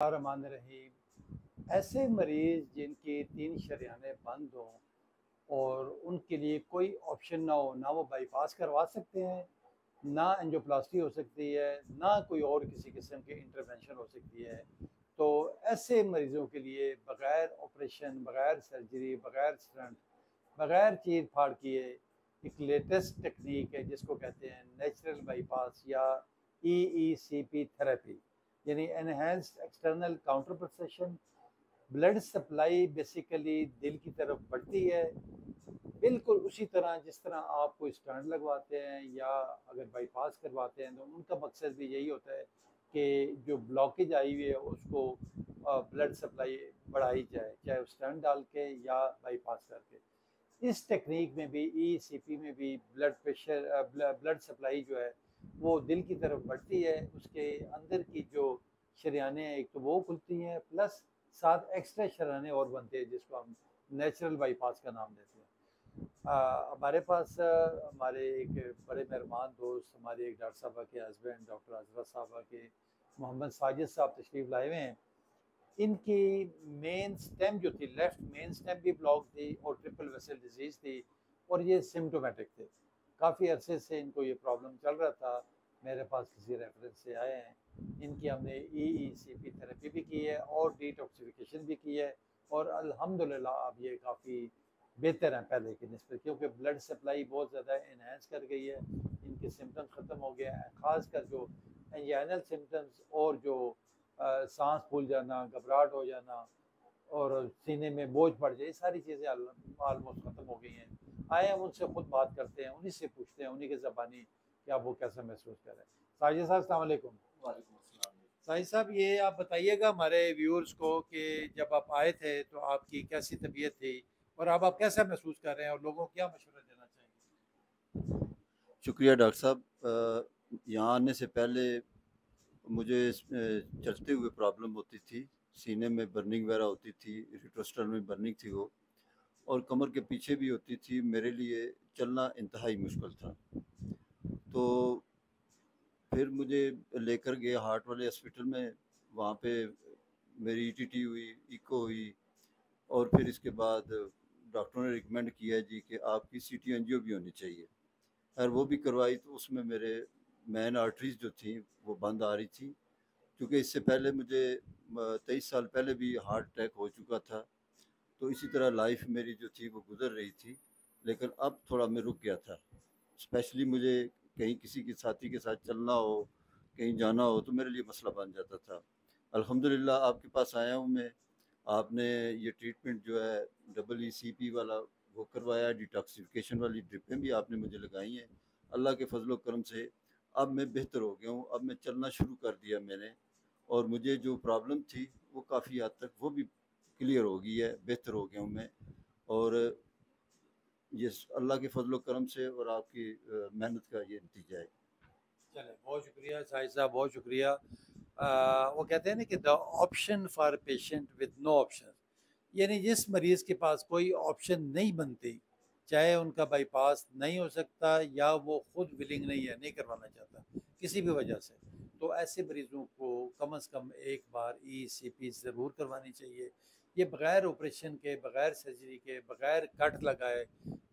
رحمان رحیم ایسے مریض جن کی تین شریانیں بند ہوں اور ان کے لیے کوئی آپشن نہ ہو، نہ وہ بائی پاس کروا سکتے ہیں، نہ انجوپلاسٹی ہو سکتی ہے، نہ کوئی اور کسی قسم کی انٹرونشن ہو سکتی ہے۔ تو ایسے مریضوں کے لیے بغیر آپریشن بغیر سرجری بغیر سٹنٹ بغیر چیر پھاڑ کیے ایک لیٹسٹ ٹیکنیک ہے، جس کو کہتے ہیں نیچرل بائی پاس یا E E C P therapy یعنی enhanced external counter procession blood supply basically دل کی طرف بڑھتی ہے۔ بالکل اسی طرح جس طرح آپ کو اسٹینڈ لگواتے ہیں یا اگر بائی پاس کرواتے ہیں تو ان کا مقصد بھی یہی ہوتا ہے کہ جو بلاکیج آئی ہوئی ہے اس کو بلڈ سپلائی بڑھائی جائے، چاہے اسٹینڈ ڈال کے یا بائی پاس کر کے۔ اس ٹیکنیک میں بھی ای سی پی میں بھی بلڈ پریشر بلڈ سپلائی جو ہے وہ دل کی طرف بڑھتی ہے، اس کے اندر کی جو شریانیں ہیں، ایک تو وہ کھلتی ہیں، پلس ساتھ ایکسٹرا شریانیں اور بنتے ہیں، جس کو ہم نیچرل بائی پاس کا نام دیتے ہیں۔ ہمارے پاس ہمارے ایک بڑے مہربان دوست، ہمارے ایک ڈاکٹر صاحبہ کے ہسبینڈ ڈاکٹر حضرت صاحبہ کے محمد ساجد صاحب تشریف لائے ہوئے ہیں۔ ان کی مین سٹیم جو تھی لیفٹ مین سٹیم بھی بلاک تھی اور ٹرپل ویسل ڈیزیز تھی اور یہ سمٹومیٹک تھے۔ کافی عرصے سے ان کو یہ پرابلم چل رہا تھا۔ میرے پاس کسی ریفرنس سے آئے ہیں۔ ان کی ہم نے ای ای سی پی تھراپی بھی کی ہے اور ڈی ٹاکسیفیکیشن بھی کی ہے اور الحمدللہ اب یہ کافی بہتر ہیں پہلے کی نسبت، کیونکہ بلڈ سپلائی بہت زیادہ انہینس کر گئی ہے۔ ان کے سمٹمز ختم ہو گئے ہیں۔ خاص کر جو انجینل سمٹمز اور جو سانس پھول جانا، گھبراہٹ ہو جانا اور سینے میں بوجھ پڑ جائے، یہ ساری چیزیں آلموسٹ ختم ہو گئی ہیں۔ آئے ہم ان سے خود بات کرتے ہیں انہیں سے پوچھتے ہیں انہیں کے زبانی کہ آپ وہ کیسا محسوس کر رہے ہیں۔ ساجد صاحب السلام علیکم۔ وعلیکم السلام۔ ساجد صاحب یہ آپ بتائیے گا ہمارے ویورز کو کہ جب آپ آئے تھے تو آپ کی کیسی طبیعت تھی اور اب آپ کیسا محسوس کر رہے ہیں اور لوگوں کو کیا مشورہ دینا چاہیں گے؟ شکریہ ڈاکٹر صاحب۔ یہاں آنے سے پہلے مجھے چلتے ہوئے پرابلم ہوتی تھی۔ سینے میں برننگ وغیرہ ہوتی تھی ریٹروسٹر میں برننگ تھی وہ۔ اور کمر کے پیچھے بھی ہوتی تھی، میرے لیے چلنا انتہائی مشکل تھا۔ تو پھر مجھے لے کر گئے ہارٹ والے ہاسپٹل میں، وہاں پہ میری ای ٹی ٹی ہوئی، ایکو ہوئی، اور پھر اس کے بعد ڈاکٹروں نے ریکمینڈ کیا جی کہ آپ کی سی ٹی این جی او بھی ہونی چاہیے۔ اور وہ بھی کروائی تو اس میں میرے مین آرٹریز جو تھیں وہ بند آ رہی تھیں۔ کیونکہ اس سے پہلے مجھے، تیئیس سال پہلے بھی ہارٹ اٹیک ہو چکا تھا۔ تو اسی طرح لائف میری جو تھی وہ گزر رہی تھی، لیکن اب تھوڑا میں رک گیا تھا۔ اسپیشلی مجھے کہیں کسی کے ساتھی کے ساتھ چلنا ہو، کہیں جانا ہو تو میرے لیے مسئلہ بن جاتا تھا۔ الحمدللہ آپ کے پاس آیا ہوں میں۔ آپ نے یہ ٹریٹمنٹ جو ہے ڈبل ای سی پی والا وہ کروایا ڈیٹاکسیفیکیشن والی ڈرپیں بھی آپ نے مجھے لگائی ہیں۔ اللہ کے فضل و کرم سے اب میں بہتر ہو گیا ہوں، اب میں چلنا شروع کر دیا میں نے۔ اور مجھے جو پرابلم تھی وہ کافی حد تک وہ بھی کلیئر ہو گئی ہے، بہتر ہو گیا ہوں میں۔ اور یہ اللہ کے فضل و کرم سے اور آپ کی محنت کا یہ نتیجہ ہے۔ چلے بہت شکریہ شاہد صاحب، بہت شکریہ۔ وہ کہتے ہیں نا کہ the option for patient with no option یعنی جس مریض کے پاس کوئی آپشن نہیں بنتی، چاہے ان کا بائی پاس نہیں ہو سکتا یا وہ خود ولنگ نہیں ہے، نہیں کروانا چاہتا، کسی بھی وجہ سے۔ تو ایسے مریضوں کو کم از کم ایک بار ای سی پی ضرور کروانی چاہیے۔ یہ بغیر آپریشن کے، بغیر سرجری کے، بغیر کٹ لگائے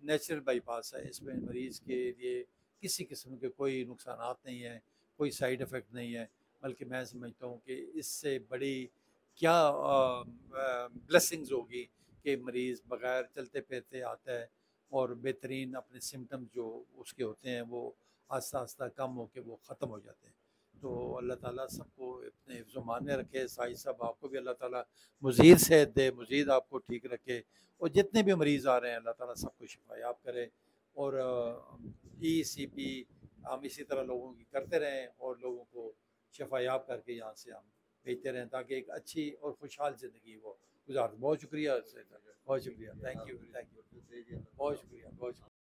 نیچرل بائی پاس ہے۔ اس میں مریض کے لیے کسی قسم کے کوئی نقصانات نہیں ہیں، کوئی سائیڈ افیکٹ نہیں ہے بلکہ میں سمجھتا ہوں کہ اس سے بڑی کیا بلیسنگز ہوگی کہ مریض بغیر چلتے پھرتے آتا ہے اور بہترین اپنے سمٹمز جو اس کے ہوتے ہیں وہ آہستہ آہستہ کم ہو کے وہ ختم ہو جاتے ہیں۔ تو اللہ تعالیٰ سب کو اپنے حفظ و مان میں رکھے سائی صاحب آپ کو بھی اللہ تعالیٰ مزید صحت دے مزید آپ کو ٹھیک رکھے اور جتنے بھی مریض آ رہے ہیں اللہ تعالیٰ سب کو شفا یاب کرے اور ای سی پی ہم اسی طرح لوگوں کی کرتے رہیں اور لوگوں کو شفا یاب کر کے یہاں سے ہم بھیجتے رہیں تاکہ ایک اچھی اور خوشحال زندگی وہ گزار بہت شکریہ بہت شکریہ۔ تھینک یو تھینک یو بہت شکریہ بہت شکریہ۔